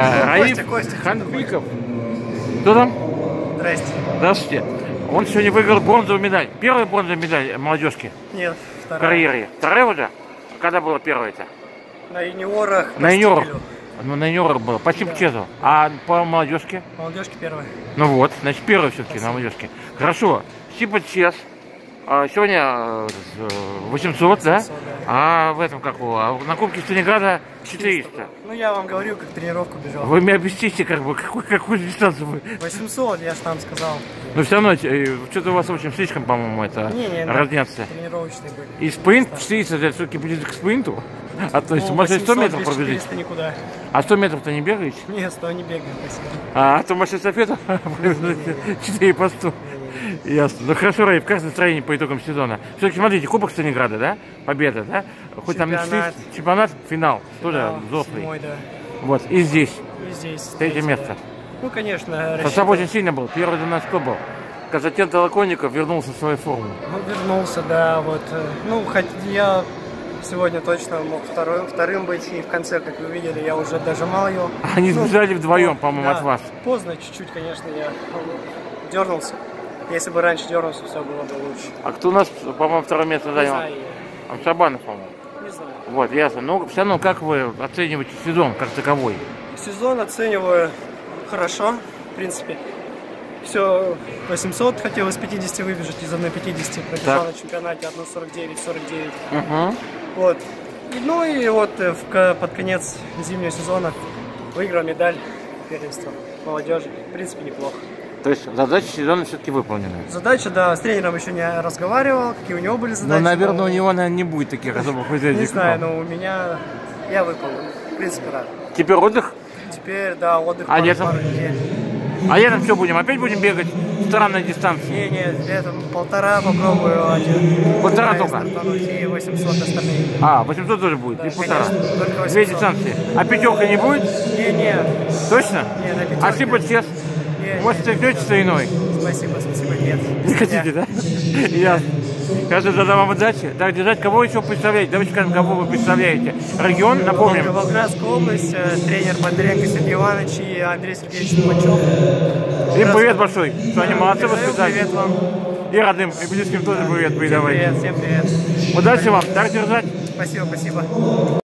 А, Раиф Костя, Костя, кто Ханбиков. Кто там? Здрасте. Здравствуйте. Он сегодня выиграл бронзовую медаль. Первая бронзовая медаль молодежки Нет, в вторая. карьере. Вторая уже? Когда была первая-то? На юниорах. На по юниорах. Ну, на юниорах было. По Да. чемпионату. А по молодежке? Молодежки первая. Ну вот, значит, первая все-таки на молодежке. Хорошо. Типа чес. А, Сегодня э, э, 800, да? 800. А в этом как? А на Кубке Сталинграда 400. Ну, я вам говорю, как тренировку бежал. Вы мне объясните, как бы, какую, какую дистанцию вы... 800, я же там сказал. Но все равно, э, что-то у вас, общем, слишком, по-моему, это Не-не, ну, разнятся. Тренировочные были. И спринт 400, это все-таки ближе к спринту. А то есть, Ну, может, 100 метров 800, пробежите. 400 никуда. А 100 метров-то не бегаете? Не, 100 не бегаем, спасибо. А, то может эстафету 4 по 100. Ясно. Ну хорошо, Раев, как настроение по итогам сезона? Все-таки смотрите, Кубок Сталинграда, да? Победа, да? Хоть там не Чемпионат. чемпионат, финал, тоже взрослый. седьмой, да. Вот, и здесь, И здесь. третье место. Ну, конечно, Состав рассчитывал. очень сильно был. Первый для нас кто был? Константин Толоконников вернулся в свою форму. Ну, вернулся, да, вот. э, Ну, я сегодня точно мог вторым, вторым быть, и в конце, как вы видели, я уже дожимал его. Они Ну, сбежали вдвоем, по- по-моему, да, от вас. Поздно чуть-чуть, конечно, я ну, дернулся. Если бы раньше дернулся, все было бы лучше. А кто у нас, по-моему, второе место Не занял? знаю, Амшабанов, по-моему. не знаю. Вот, ясно. Ну, все равно, как вы оцениваете сезон как таковой? Сезон оцениваю хорошо, в принципе. Все 800 хотел из 50 выбежать, из 1,50 пробежал Так. на чемпионате 1,49, 49. Угу. Вот. И, ну и вот э, в под конец зимнего сезона выиграл медаль первенства молодежи. В принципе, неплохо. То есть задача сезона все-таки выполнена. Задача, да, с тренером еще не разговаривал, какие у него были задачи. Ну, наверное, но- у него, наверное, не будет таких особых Не знаю, но у меня я выполнил. В принципе, рад. Теперь отдых? Теперь, да, отдых А пару, летом? пару недель. А летом что будем? Опять будем бегать странной дистанции? Не, не, летом полтора попробую один. Полтора Пытаюсь только? И 800 остальные. А, 800 тоже будет, Да, и полтора. конечно, только Две 800. дистанции. А пятерка не будет? Не, не, Точно? не, на пятерке. А сыпать сейчас? Не, Может, стряхнете стариной? Спасибо, спасибо, нет. Не хотите, да? Ясно. Хорошо, тогда вам удачи. Так, держать, кого еще представляете? Давайте скажем, кого вы представляете. Регион, напомним. Волгоградская область, э, тренер Бондаренко Сергей Иванович и Андрей Сергеевич Тумачев. Им привет большой, что они молодцы воспитали. Привет вам. И родным, и близким тоже привет передавайте. привет, всем привет. Удачи вам, так держать. Спасибо, спасибо.